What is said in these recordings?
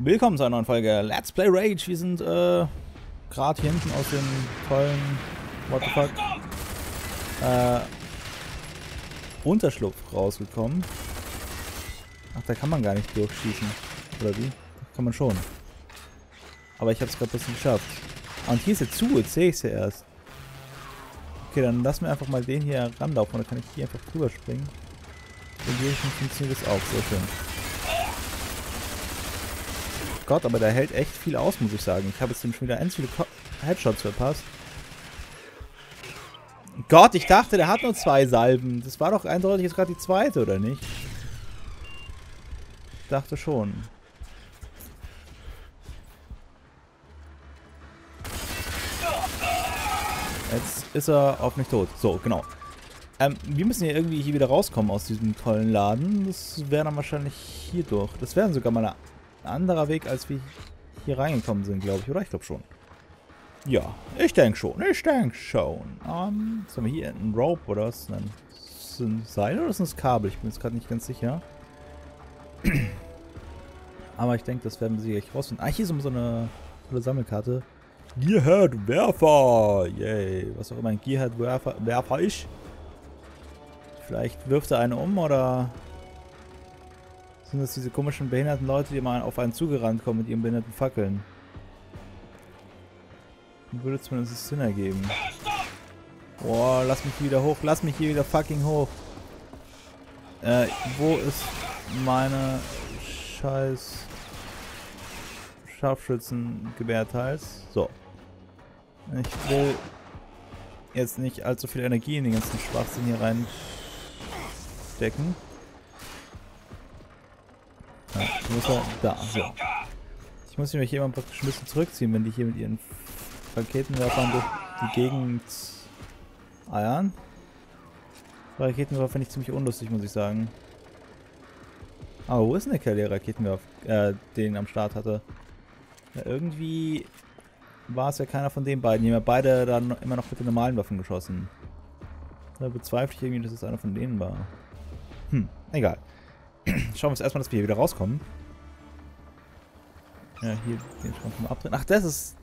Willkommen zu einer neuen Folge Let's Play Rage. Wir sind äh, gerade hier hinten aus dem tollen What the fuck äh, Unterschlupf rausgekommen. Ach, da kann man gar nicht durchschießen. Oder wie? Kann man schon. Aber ich habe es gerade ein bisschen geschafft. Ah, und hier ist er zu, jetzt sehe ich es ja erst. Okay, dann lassen wir einfach mal den hier ranlaufen. Dann kann ich hier einfach drüber springen. In die Richtung funktioniert das auch. Sehr schön. Gott, aber der hält echt viel aus, muss ich sagen. Ich habe jetzt schon wieder ein viele Headshots verpasst. Gott, ich dachte, der hat nur zwei Salben. Das war doch eindeutig jetzt gerade die zweite, oder nicht? Ich dachte schon. Jetzt ist er auf mich tot. So, genau. Ähm, wir müssen hier irgendwie hier wieder rauskommen aus diesem tollen Laden. Das wäre dann wahrscheinlich hier durch. Das wäre sogar mal ein anderer Weg, als wir hier reingekommen sind, glaube ich. Oder? Ich glaube schon. Ja, ich denke schon. Ich denke schon. Ähm, was haben wir hier? Ein Rope oder was? Ist ein Seil oder ist das ein Kabel? Ich bin jetzt gerade nicht ganz sicher. Aber ich denke, das werden wir sicherlich rausfinden. Ah, hier ist so eine tolle Sammelkarte. Gearhead Werfer! Yay. Was auch immer ein Gearhead Werfer, Werfer ist. Vielleicht wirft er einen um oder sind das diese komischen behinderten Leute, die mal auf einen zugerannt kommen mit ihren behinderten Fackeln. Würde zumindest Sinn ergeben. Boah, lass mich wieder hoch. Lass mich hier wieder fucking hoch. Äh, wo ist meine scheiß Scharfschützengewehrteils? So. Ich will jetzt nicht allzu viel Energie in den ganzen Schwachsinn hier reinstecken. Ja, muss er da. So. Ich muss mich hier mal praktisch ein bisschen zurückziehen, wenn die hier mit ihren Raketenwerfern durch die Gegend eiern. Raketenwerfer finde ich ziemlich unlustig, muss ich sagen. Aber wo ist denn der Kerl, der Raketenwerfer, äh, den am Start hatte? Ja, irgendwie war es ja keiner von den beiden. Die haben ja beide dann immer noch mit den normalen Waffen geschossen. Da bezweifle ich irgendwie, dass es einer von denen war. Hm, egal. Schauen wir uns erstmal, dass wir hier wieder rauskommen. Ja, hier den Schrank mal abdrehen. Ach, das ist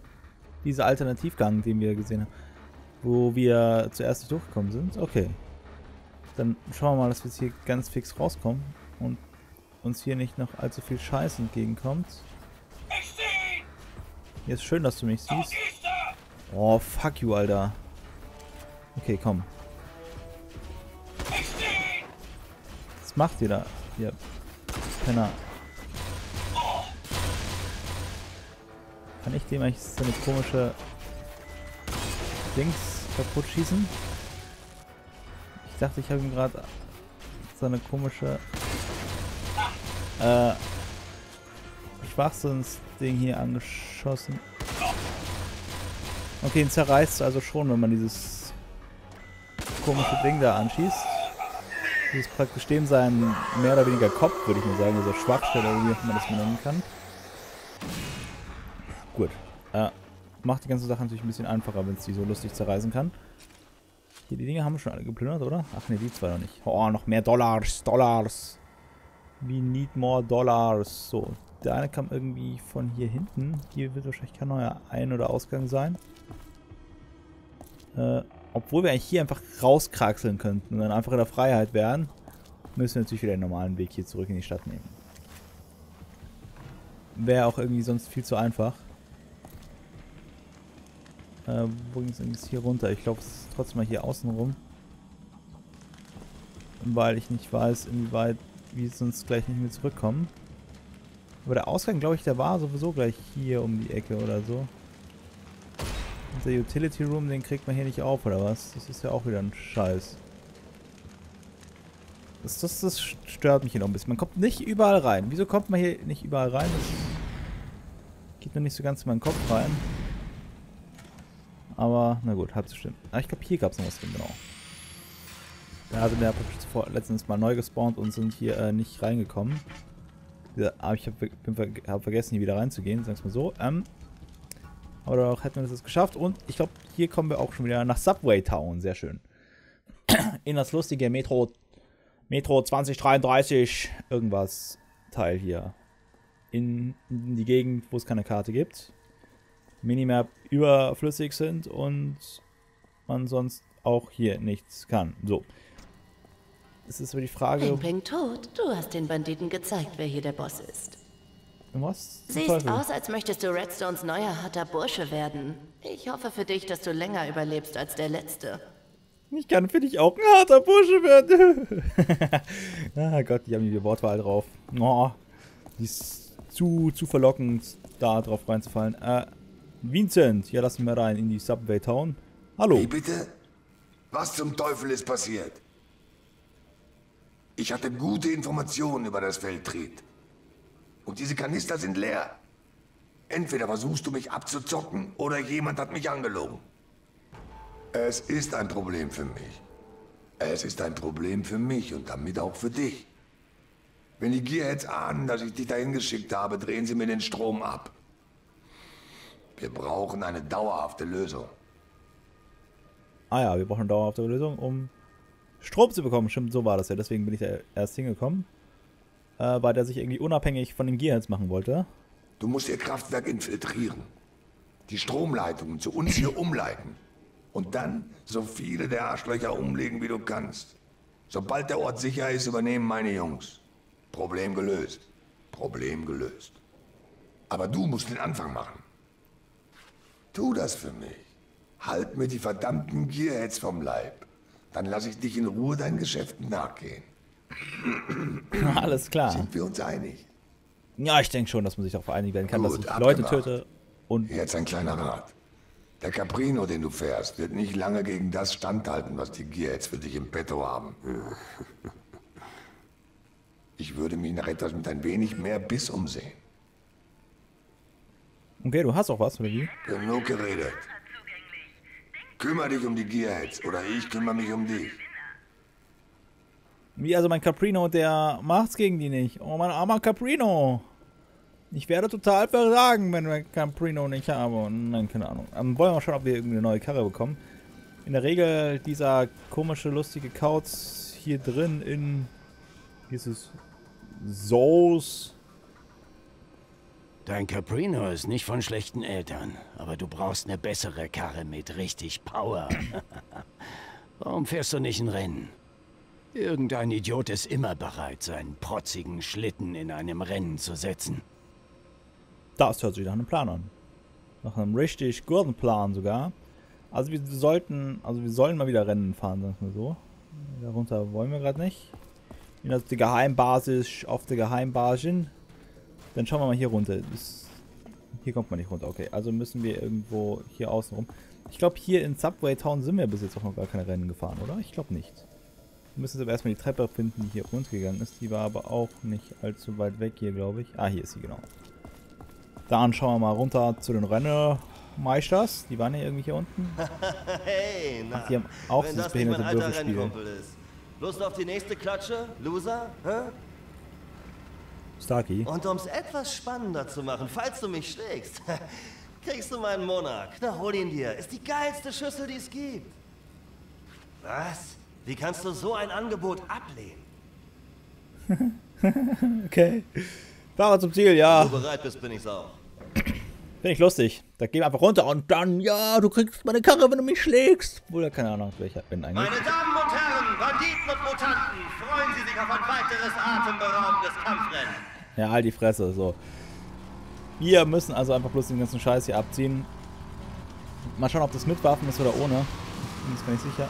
dieser Alternativgang, den wir gesehen haben. Wo wir zuerst nicht durchgekommen sind. Okay. Dann schauen wir mal, dass wir jetzt hier ganz fix rauskommen. Und uns hier nicht noch allzu viel Scheiß entgegenkommt. Hier ist schön, dass du mich siehst. Oh, fuck you, Alter. Okay, komm. Was macht ihr da? Ihr Penner. Kann ich dem eigentlich so eine komische Dings kaputt schießen? Ich dachte, ich habe ihm gerade so eine komische äh, Schwachsinns-Ding hier angeschossen. Okay, ihn zerreißt also schon, wenn man dieses komische Ding da anschießt. Das ist praktisch dem sein mehr oder weniger Kopf, würde ich mal sagen, also Schwachstelle, wie man das nennen kann. Gut. Äh, macht die ganze Sache natürlich ein bisschen einfacher, wenn es die so lustig zerreißen kann. Hier, die Dinge haben wir schon alle geplündert, oder? Ach ne, die zwei noch nicht. Oh, noch mehr Dollars, Dollars. We need more Dollars. So, der eine kam irgendwie von hier hinten. Hier wird wahrscheinlich kein neuer Ein- oder Ausgang sein. Äh, obwohl wir eigentlich hier einfach rauskraxeln könnten und dann einfach in der Freiheit wären, müssen wir natürlich wieder den normalen Weg hier zurück in die Stadt nehmen. Wäre auch irgendwie sonst viel zu einfach. Äh, wo ging es denn hier runter? Ich glaube, es ist trotzdem mal hier außen rum. Weil ich nicht weiß, inwieweit wir sonst gleich nicht mehr zurückkommen. Aber der Ausgang, glaube ich, der war sowieso gleich hier um die Ecke oder so. Und der Utility Room, den kriegt man hier nicht auf, oder was? Das ist ja auch wieder ein Scheiß. Das, das, das stört mich hier noch ein bisschen. Man kommt nicht überall rein. Wieso kommt man hier nicht überall rein? Das geht noch nicht so ganz in meinen Kopf rein. Aber, na gut, halb so stimmt. Ah, ich glaube, hier gab es noch was drin, genau. Da sind wir ja letztens mal neu gespawnt und sind hier äh, nicht reingekommen. Ja, aber ich habe hab vergessen, hier wieder reinzugehen, wir mal so. Ähm, aber doch hätten wir das geschafft. Und ich glaube, hier kommen wir auch schon wieder nach Subway Town. Sehr schön. In das lustige Metro, Metro 2033 irgendwas Teil hier. in, in die Gegend, wo es keine Karte gibt. Minimap überflüssig sind und man sonst auch hier nichts kann. So. Es ist aber die Frage. Peng Peng tot. Du hast den Banditen gezeigt, wer hier der Boss ist. Was? Siehst Teufel? aus, als möchtest du Redstones neuer harter Bursche werden. Ich hoffe für dich, dass du länger überlebst als der letzte. Ich kann für dich auch ein harter Bursche werden. ah Gott, die haben die Wortwahl drauf. Oh, die ist zu, zu verlockend, da drauf reinzufallen. Äh, Vincent, ja, lass mich mal rein in die Subway Town. Hallo. Wie bitte? Was zum Teufel ist passiert? Ich hatte gute Informationen über das Feldtritt. Und diese Kanister sind leer. Entweder versuchst du mich abzuzocken oder jemand hat mich angelogen. Es ist ein Problem für mich. Es ist ein Problem für mich und damit auch für dich. Wenn die Gearheads ahnen, dass ich dich dahin geschickt habe, drehen sie mir den Strom ab. Wir brauchen eine dauerhafte Lösung. Ah ja, wir brauchen eine dauerhafte Lösung, um Strom zu bekommen. Stimmt, so war das ja. Deswegen bin ich da erst hingekommen. Äh, weil der sich irgendwie unabhängig von den Gearheads machen wollte. Du musst ihr Kraftwerk infiltrieren. Die Stromleitungen zu uns hier umleiten. Und dann so viele der Arschlöcher umlegen, wie du kannst. Sobald der Ort sicher ist, übernehmen meine Jungs. Problem gelöst. Problem gelöst. Aber du musst den Anfang machen. Tu das für mich. Halt mir die verdammten Gearheads vom Leib. Dann lasse ich dich in Ruhe deinen Geschäften nachgehen. Alles klar. Sind wir uns einig? Ja, ich denke schon, dass man sich darauf einigen werden kann, Gut, dass ich Leute töte und... Jetzt ein kleiner Rat. Der Caprino, den du fährst, wird nicht lange gegen das standhalten, was die Gearheads für dich im Petto haben. Ich würde mich nach etwas mit ein wenig mehr Biss umsehen. Okay, du hast auch was, oder wie? Genug geredet. Kümmer dich um die Gearheads oder ich kümmere mich um dich. Wie, also mein Caprino, der macht's gegen die nicht. Oh, mein armer Caprino. Ich werde total versagen, wenn wir Caprino nicht haben. Nein, keine Ahnung. Ähm, wollen wir mal schauen, ob wir irgendeine neue Karre bekommen. In der Regel dieser komische, lustige Kauz hier drin in dieses Soos. Dein Caprino ist nicht von schlechten Eltern, aber du brauchst eine bessere Karre mit richtig Power. Warum fährst du nicht ein Rennen? Irgendein Idiot ist immer bereit, seinen protzigen Schlitten in einem Rennen zu setzen. Das hört sich nach einem Plan an. Nach einem richtig guten Plan sogar. Also wir sollten, also wir sollen mal wieder Rennen fahren, sagen wir so. Darunter wollen wir gerade nicht. auf die Geheimbasis, auf der Geheimbasin. Dann schauen wir mal hier runter. Das, hier kommt man nicht runter. Okay, also müssen wir irgendwo hier außen rum. Ich glaube, hier in Subway Town sind wir bis jetzt auch noch gar keine Rennen gefahren, oder? Ich glaube nicht. Wir müssen jetzt aber erstmal die Treppe finden, die hier runtergegangen ist. Die war aber auch nicht allzu weit weg hier, glaube ich. Ah, hier ist sie, genau. Dann schauen wir mal runter zu den Rennemeisters. Die waren ja irgendwie hier unten. hey, na, Ach, die haben auch dieses behinderte Würfelspiel. Ist. Lust auf die nächste Klatsche, Loser? Hä? Starkey. Und um es etwas spannender zu machen, falls du mich schlägst, kriegst du meinen Monarch. Na, hol ihn dir. Ist die geilste Schüssel, die es gibt. Was? Wie kannst du so ein Angebot ablehnen? okay. Fahrer zum Ziel, ja. Wenn du bereit bist, bin ich's auch. Finde ich lustig. Da gehen wir einfach runter und dann, ja, du kriegst meine Karre, wenn du mich schlägst. Oder keine Ahnung, welcher bin eigentlich. Meine Damen und Herren, Banditen und Mutanten, freuen Sie sich auf ein weiteres atemberaubendes Kampfrennen. Ja, halt die Fresse, so. Wir müssen also einfach bloß den ganzen Scheiß hier abziehen. Mal schauen, ob das mit Waffen ist oder ohne. Bin mir gar nicht sicher.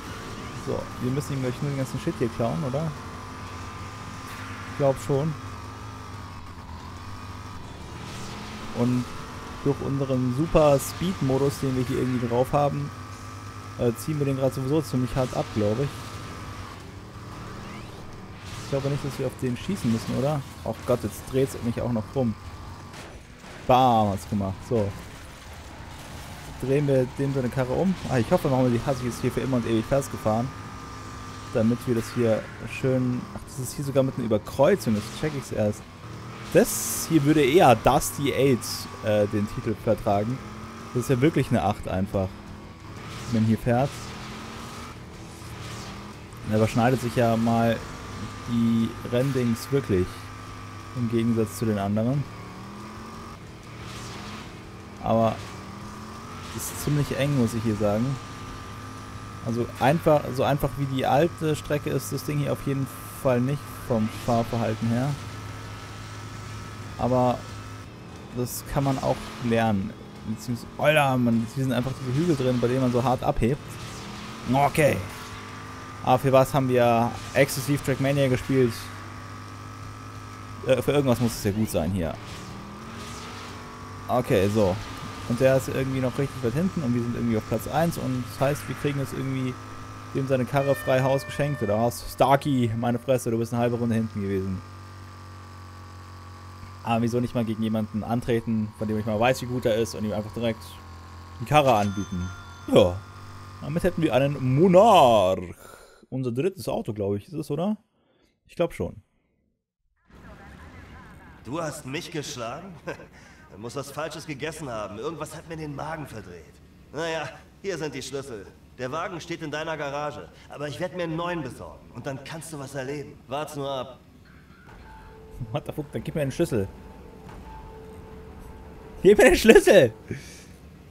So, wir müssen ihm gleich nur den ganzen Shit hier klauen, oder? Ich glaube schon. Und durch unseren super Speed-Modus, den wir hier irgendwie drauf haben, äh, ziehen wir den gerade sowieso ziemlich hart ab, glaube ich. Ich glaube nicht, dass wir auf den schießen müssen, oder? Oh Gott, jetzt dreht es mich auch noch rum. Bam, hat's gemacht. So. Drehen wir dem so eine Karre um. Ah, ich hoffe, machen wir die Husky ist hier für immer und ewig festgefahren. Damit wir das hier schön... Ach, das ist hier sogar mit einer Überkreuzung. Das check ich's erst. Das hier würde eher Dusty 8 äh, den Titel vertragen. Das ist ja wirklich eine 8 einfach. Wenn hier fährt. Da überschneidet sich ja mal die Renndings wirklich. Im Gegensatz zu den anderen. Aber ist ziemlich eng, muss ich hier sagen. Also einfach, so einfach wie die alte Strecke ist das Ding hier auf jeden Fall nicht vom Fahrverhalten her. Aber das kann man auch lernen. Beziehungsweise, Alter, man, hier sind einfach diese Hügel drin, bei denen man so hart abhebt. Okay. Aber für was haben wir exzessiv Trackmania gespielt? Äh, für irgendwas muss es ja gut sein hier. Okay, so. Und der ist irgendwie noch richtig weit hinten und wir sind irgendwie auf Platz 1 und das heißt, wir kriegen jetzt irgendwie dem seine Karre frei Haus geschenkt oder was? Starkey, meine Fresse, du bist eine halbe Runde hinten gewesen. Aber wieso nicht mal gegen jemanden antreten, von dem ich mal weiß, wie gut er ist und ihm einfach direkt die Karre anbieten? Ja. Damit hätten wir einen Monarch. Unser drittes Auto, glaube ich, ist es, oder? Ich glaube schon. Du hast mich geschlagen? Er muss was Falsches gegessen haben. Irgendwas hat mir den Magen verdreht. Naja, hier sind die Schlüssel. Der Wagen steht in deiner Garage. Aber ich werde mir einen neuen besorgen. Und dann kannst du was erleben. Wart's nur ab. What the fuck, dann gib mir einen Schlüssel. Gib mir den Schlüssel!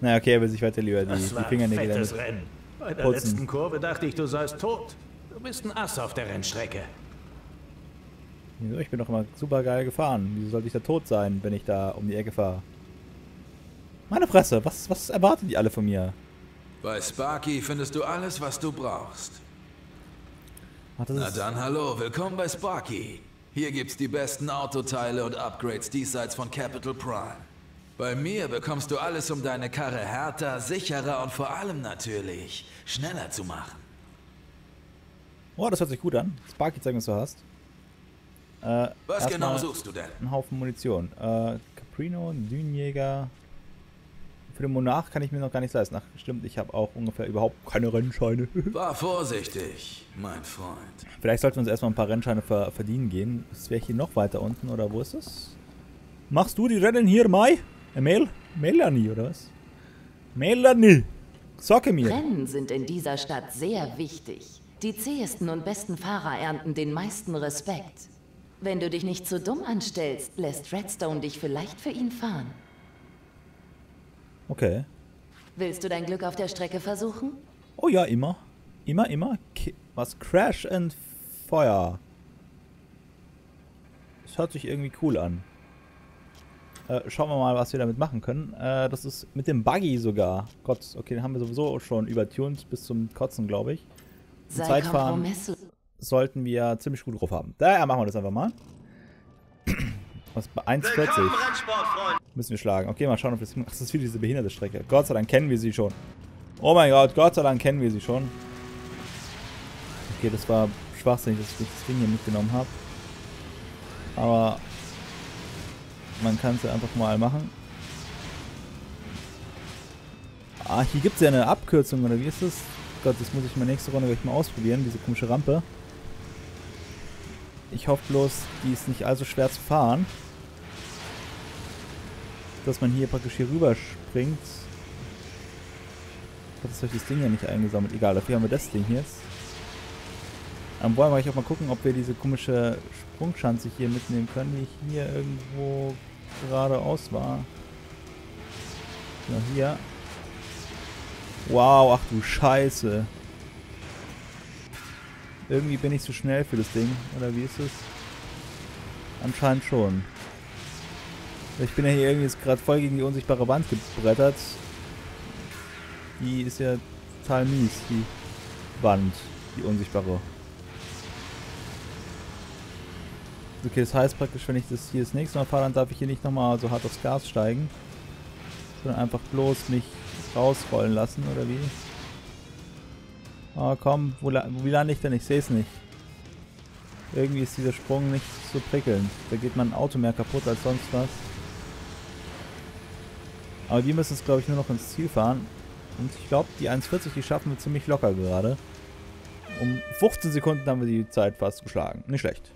Na okay, er will sich weiter lieber die, Das die war ein Fingernägel fettes damit. Rennen. Bei der putzen. letzten Kurve dachte ich, du seist tot. Du bist ein Ass auf der Rennstrecke. Wieso? Ich bin doch immer super geil gefahren. Wieso sollte ich da tot sein, wenn ich da um die Ecke fahre? Meine Fresse, was, was erwarten die alle von mir? Bei Sparky findest du alles, was du brauchst. Ach, das Na ist, dann hallo, willkommen bei Sparky. Hier gibt's die besten Autoteile und Upgrades diesseits von Capital Prime. Bei mir bekommst du alles, um deine Karre härter, sicherer und vor allem natürlich schneller zu machen. oh, das hört sich gut an. Sparky, zeig mir, was du hast. Äh, Was genau suchst du denn? Ein Haufen Munition. Äh, Caprino, ein Dünenjäger. Für den Monarch kann ich mir noch gar nichts leisten. Ach, stimmt, ich habe auch ungefähr überhaupt keine Rennscheine. War vorsichtig, mein Freund. Vielleicht sollten wir uns erstmal ein paar Rennscheine ver verdienen gehen. Das wäre hier noch weiter unten, oder wo ist es? Machst du die Rennen hier, Mai? Mel? Melanie, oder was? Melanie! Socke mir! Rennen sind in dieser Stadt sehr wichtig. Die zähesten und besten Fahrer ernten den meisten Respekt. Wenn du dich nicht zu dumm anstellst, lässt Redstone dich vielleicht für ihn fahren. Okay. Willst du dein Glück auf der Strecke versuchen? Oh ja, immer. Immer, immer. Was? Crash and Feuer. Das hört sich irgendwie cool an. Äh, schauen wir mal, was wir damit machen können. Äh, das ist mit dem Buggy sogar. Gott, okay, den haben wir sowieso schon übertuned bis zum Kotzen, glaube ich. Sei Zeitfahren. Sollten wir ziemlich gut drauf haben. Daher machen wir das einfach mal. Was bei 1,40 Rennsportfreund! müssen wir schlagen. Okay, mal schauen, ob das. Ach, das ist wieder diese behinderte Strecke. Gott sei Dank kennen wir sie schon. Oh mein Gott, Gott sei Dank kennen wir sie schon. Okay, das war schwachsinnig, dass ich das Ding hier mitgenommen habe. Aber man kann es ja einfach mal machen. Ah, hier gibt es ja eine Abkürzung, oder wie ist das? Gott, das muss ich mal nächste Runde gleich mal ausprobieren, diese komische Rampe. Ich hoffe bloß, die ist nicht allzu schwer zu fahren. Dass man hier praktisch hier rüber springt. Hat das das Ding ja nicht eingesammelt. Egal, dafür haben wir das Ding jetzt. Dann wollen wir gleich auch mal gucken, ob wir diese komische Sprungschanze hier mitnehmen können, die hier irgendwo geradeaus war. Ja, hier. Wow, ach du Scheiße. Irgendwie bin ich zu schnell für das Ding. Oder wie ist es? Anscheinend schon. Ich bin ja hier irgendwie jetzt gerade voll gegen die unsichtbare Wand gebrettert. Die ist ja total mies, die Wand. Die unsichtbare. Okay, das heißt praktisch, wenn ich das hier das nächste Mal fahre, dann darf ich hier nicht nochmal so hart aufs Gas steigen. Sondern einfach bloß mich rausrollen lassen, oder wie? Oh komm, wo, la wie lande ich denn? Ich sehe es nicht. Irgendwie ist dieser Sprung nicht so prickelnd. Da geht mein Auto mehr kaputt als sonst was. Aber wir müssen es, glaube ich, nur noch ins Ziel fahren. Und ich glaube, die 1,40, die schaffen wir ziemlich locker gerade. Um 15 Sekunden haben wir die Zeit fast geschlagen. Nicht schlecht.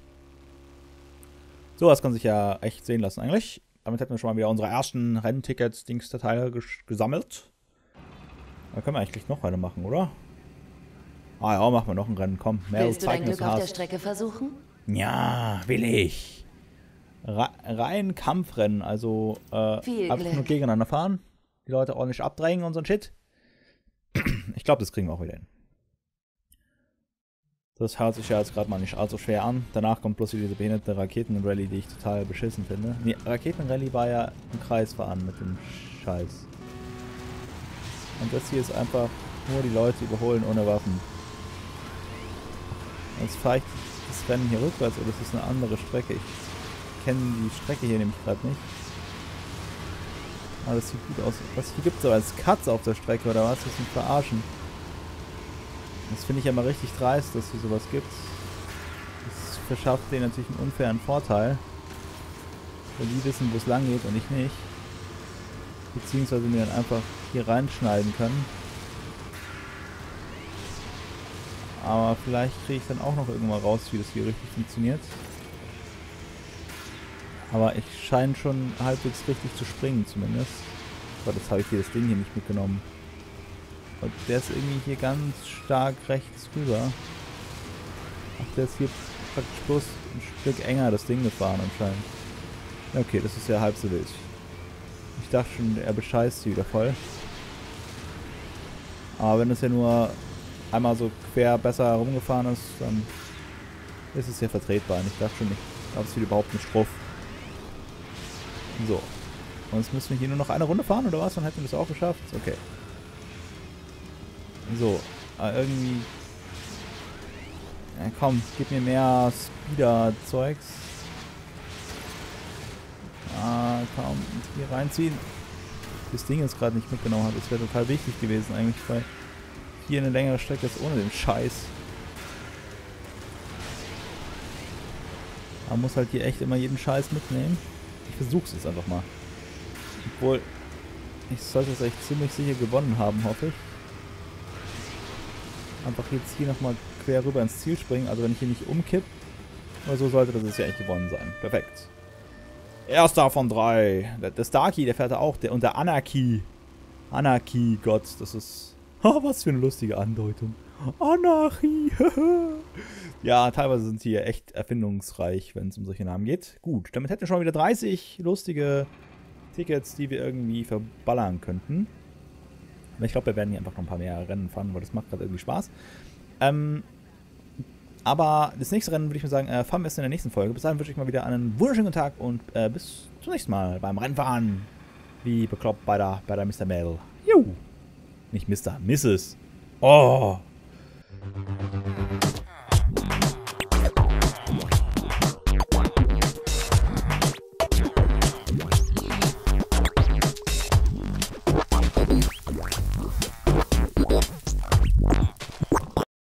Sowas kann sich ja echt sehen lassen eigentlich. Damit hätten wir schon mal wieder unsere ersten Renntickets-Dings-Datei gesammelt. Da können wir eigentlich noch eine machen, oder? Ah ja, machen wir noch ein Rennen. Komm, Meryl, Willst du dein Glück auf der. Strecke versuchen? Ja, will ich. Re rein Kampfrennen, also äh, einfach nur gegeneinander fahren. die Leute ordentlich abdrängen und so ein Shit. Ich glaube, das kriegen wir auch wieder hin. Das hört sich ja jetzt gerade mal nicht allzu schwer an. Danach kommt bloß diese behinderte Raketenrallye, die ich total beschissen finde. Nee, Raketenrallye war ja im Kreis fahren mit dem Scheiß. Und das hier ist einfach nur die Leute überholen ohne Waffen. Jetzt fahre ich das Rennen hier rückwärts oder ist das eine andere Strecke? Ich kenne die Strecke hier nämlich gerade nicht. Aber das sieht gut aus. Was gibt es aber als Katze auf der Strecke oder was? Das ist ein Verarschen. Das finde ich ja mal richtig dreist, dass es sowas gibt. Das verschafft denen natürlich einen unfairen Vorteil. Weil die wissen, wo es lang geht und ich nicht. Beziehungsweise mir dann einfach hier reinschneiden können. Aber vielleicht kriege ich dann auch noch irgendwann raus, wie das hier richtig funktioniert. Aber ich scheine schon halbwegs richtig zu springen zumindest. Aber das habe ich hier das Ding hier nicht mitgenommen. Und der ist irgendwie hier ganz stark rechts rüber. Ach, der ist hier praktisch bloß ein Stück enger das Ding gefahren anscheinend. Okay, das ist ja halb so wild. Ich dachte schon, er bescheißt sie wieder voll. Aber wenn es ja nur einmal so quer besser herumgefahren ist, dann ist es ja vertretbar. Und ich dachte schon, ich glaube, es wird überhaupt nicht struff. So. Und jetzt müssen wir hier nur noch eine Runde fahren, oder was? Dann hätten wir das auch geschafft. Okay. So. Irgendwie... Ja, komm, gib mir mehr Speeder-Zeugs. Ah, komm, hier reinziehen. Das Ding jetzt gerade nicht mitgenommen habe. Das wäre total wichtig gewesen eigentlich, weil hier eine längere Strecke ist ohne den Scheiß. Man muss halt hier echt immer jeden Scheiß mitnehmen. Ich versuch's jetzt einfach mal. Obwohl, ich sollte es echt ziemlich sicher gewonnen haben, hoffe ich. Einfach jetzt hier nochmal quer rüber ins Ziel springen. Also wenn ich hier nicht umkipp oder so, sollte das jetzt ja echt gewonnen sein. Perfekt. Erster von drei. Der, der Starkey, der fährt da auch. Der, und der Anarchy. Anarchy, Gott, das ist... Oh, was für eine lustige Andeutung. Anarchie. ja, teilweise sind sie ja echt erfindungsreich, wenn es um solche Namen geht. Gut, damit hätten wir schon wieder 30 lustige Tickets, die wir irgendwie verballern könnten. Ich glaube, wir werden hier einfach noch ein paar mehr Rennen fahren, weil das macht gerade irgendwie Spaß. Ähm, aber das nächste Rennen würde ich mal sagen, äh, fahren wir erst in der nächsten Folge. Bis dahin wünsche ich mal wieder einen wunderschönen Tag und äh, bis zum nächsten Mal beim Rennfahren. Wie bekloppt bei der, bei der Mr. Mel. Juhu. Nicht Mr., Mrs. Oh.